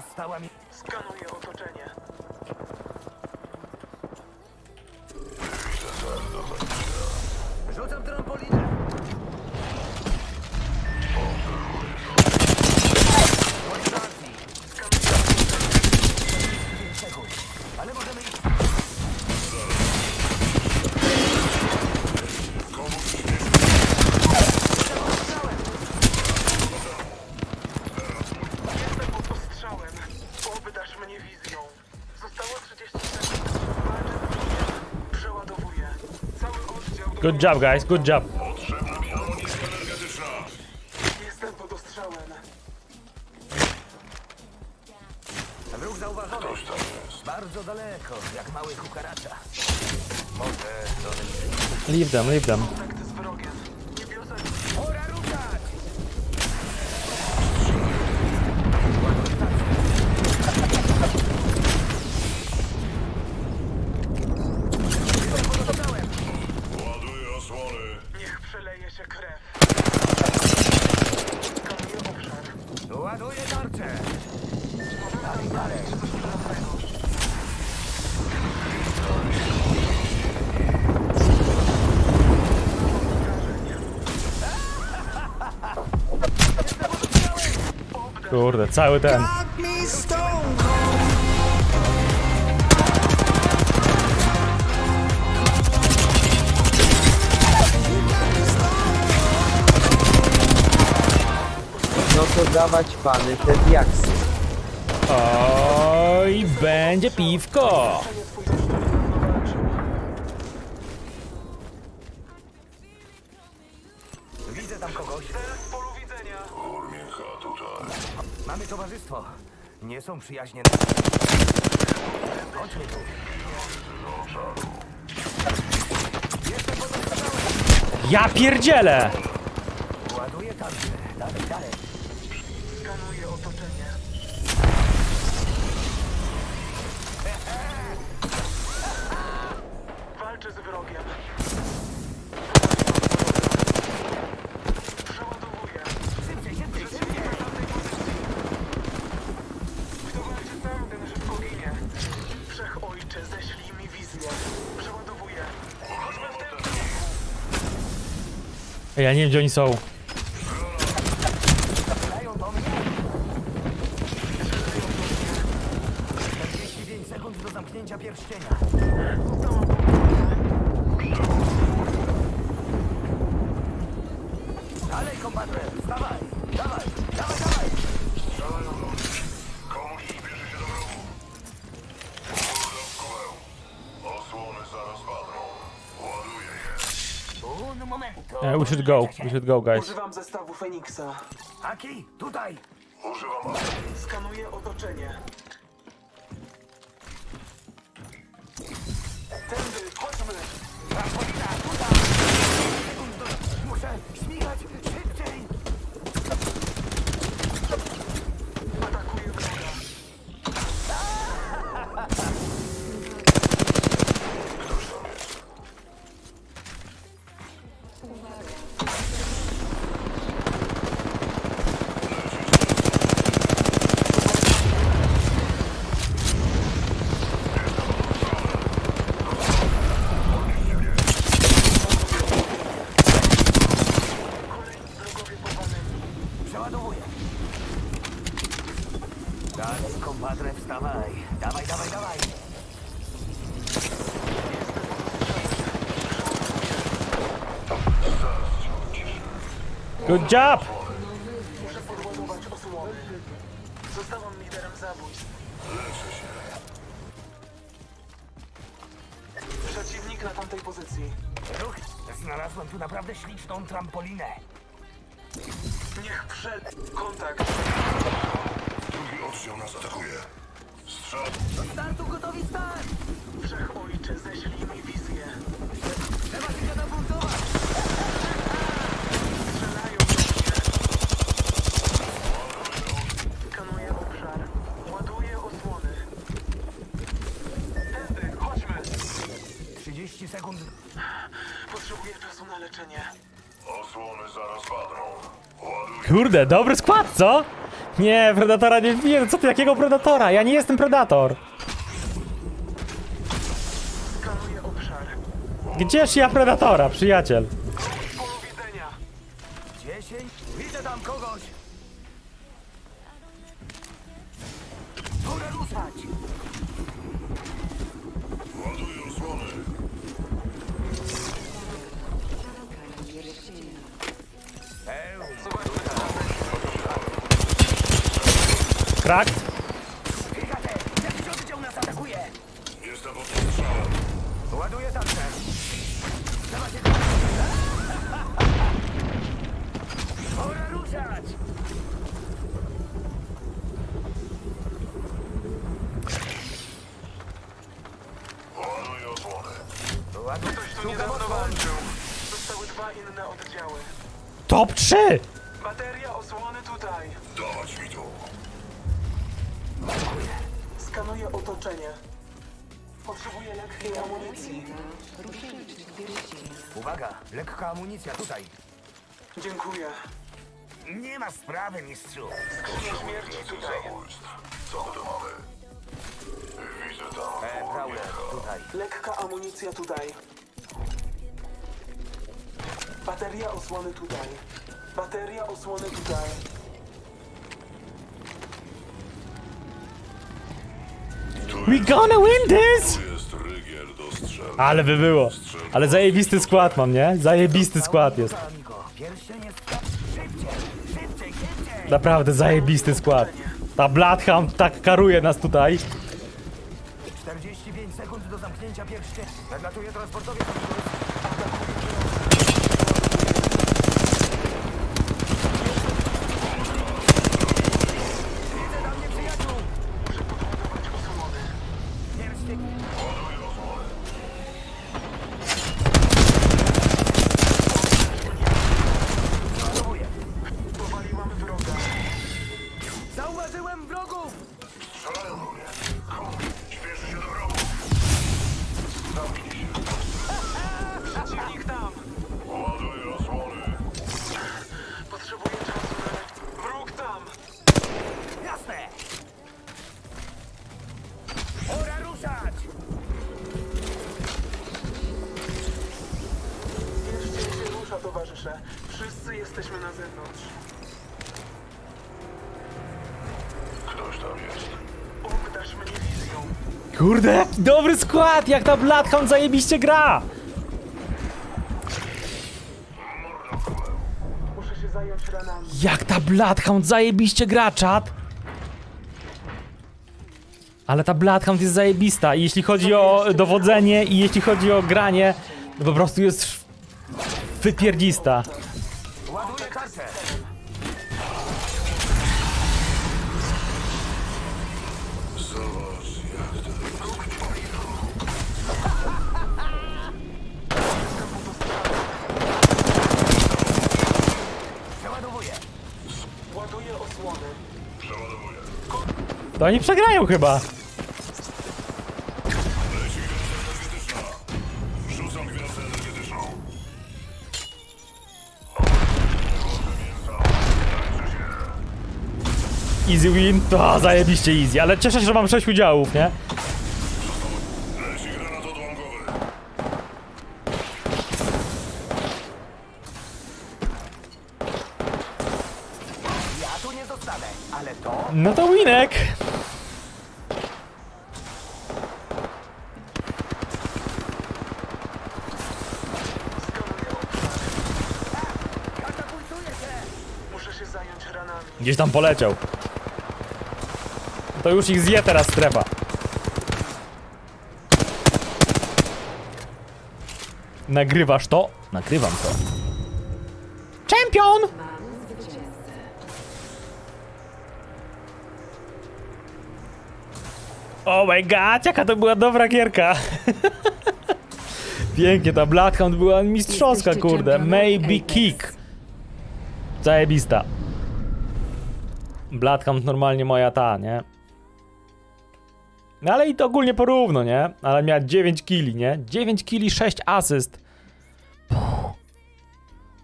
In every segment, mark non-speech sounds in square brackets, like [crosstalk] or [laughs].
Została mi... Skanuj! Good job, guys, good job. Potrzebna mi amunicja energetyczna. Jestem pod ostrzałem. Wróg zauważony. Ktoś tam jest. Bardzo daleko, jak mały kukaracza. Może to Leave them, leave them. Kontakt z wrogiem. Kurde, cały ten. No to dawać pany te diaksy. Oj, będzie piwko. Mamy towarzystwo. Nie są przyjaźnie. Chodźmy tu. Ja pierdzielę! Ej, Ja nie wiem, gdzie oni są. Dają do mnie. 45 sekund do zamknięcia pierścienia. Eh, we should go, we should go, guys. Używam zestawu Feniksa. Aki, tutaj! Używam Skanuję otoczenie. Dalej, kompadre, wstawaj! Dawaj, dawaj, dawaj! Good job! Muszę podładować osłony. Zostałam liderem zabójstw. Leczę się. Przeciwnik na tamtej pozycji. Ruch, znalazłem tu naprawdę śliczną trampolinę. Niech przed... Kontakt. Oddział nas atakuje. Strzał. Do startu gotowi start! Wszechojcze, ześlij mi wizję. Trzeba się katapultować! Strzelają do mnie. Skanuję obszar. Ładuję osłony. Tędy, chodźmy. 30 sekund. Potrzebuję czasu na leczenie. Osłony zaraz padną. Ładuję. Kurde, dobry skład, co? Nie, Predatora nie wbiję. Co ty, jakiego Predatora? Ja nie jestem Predator. Gdzież ja Predatora, przyjaciel? Krakt? Jakiś oddział nas atakuje. Jestem pod strzałem. Ładuję tarczę. Dawajcie Pora ruszać. Ładuję osłony. Ładuję. Ktoś tu niedawno walczył. Zostały dwa inne oddziały. Top 3! Bateria osłony tutaj. Dawać mi tu. Skanuję otoczenie. Potrzebuję lekkiej amunicji. Uwaga, lekka amunicja tutaj. Dziękuję. Nie ma sprawy, mistrzu. Skrzynia śmierci tutaj. Co tu mamy? Widzę tam. E, Prowler, tutaj. Lekka amunicja tutaj. Bateria osłony tutaj. Bateria osłony tutaj. We gonna win this! Ale by było. Ale zajebisty skład mam, nie? Zajebisty skład jest. Naprawdę zajebisty skład. Ta Bloodhound tak karuje nas tutaj. 45 sekund do zamknięcia pierścienia. Nadlatuje transportowie. Wszyscy jesteśmy na zewnątrz. Ktoś tam jest. Obdarz mnie wizją. Kurde, jaki dobry skład! Jak ta Bloodhound zajebiście gra! Muszę się zająć ranami. Jak ta Bloodhound zajebiście gra, czat! Ale ta Bloodhound jest zajebista i jeśli chodzi o dowodzenie i jeśli chodzi o granie, to po prostu jest wypierdzista. To oni przegrają chyba. Easy win, to zajebiście easy, ale cieszę się, że mam 6 udziałów, nie? No to winek! Skanuję obszar. Katapultuję się. Muszę się zająć ranami. Gdzieś tam poleciał. To już ich zje teraz strefa. Nagrywasz to? Nagrywam to. Champion! Oh my god, jaka to była dobra gierka. [laughs] Pięknie, ta Bloodhound była mistrzowska, kurde. Maybe kick. Zajebista. Bloodhound normalnie moja ta, nie? No ale i to ogólnie porówno, nie? Ale miała 9 killi, nie? 9 killi, 6 asyst.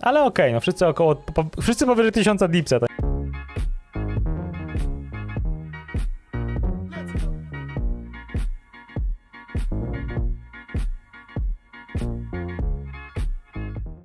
Ale okej, no wszyscy około, po, wszyscy powyżej 1000 dipsa. Tak?